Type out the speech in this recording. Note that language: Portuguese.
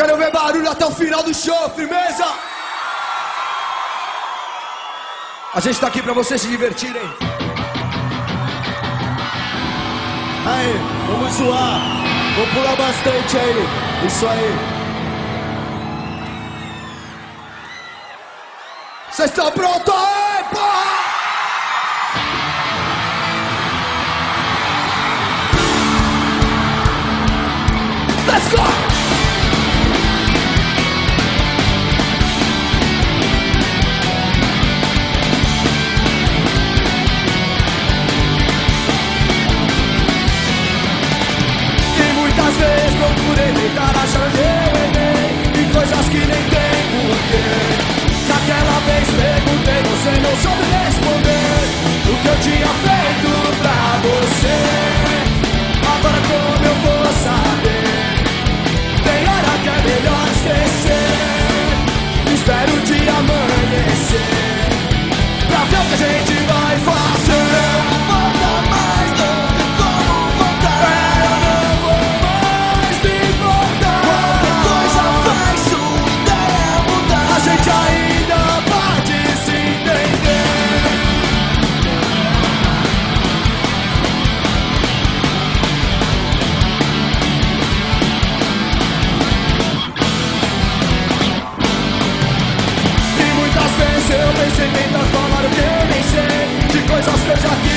Quero ver barulho até o final do show, firmeza? A gente tá aqui pra vocês se divertirem. Aí, vamos zoar. Vou pular bastante aí. Isso aí. Vocês estão prontos aí, porra? que nem tem porquê. Naquela vez perguntei, você não soube responder o que eu tinha feito pra você. Agora como eu vou saber? Tem hora que é melhor esquecer. Espero o dia amanhecer pra ver o que a gente vai. Seu pensamento é falar o que eu nem sei De coisas que eu já vi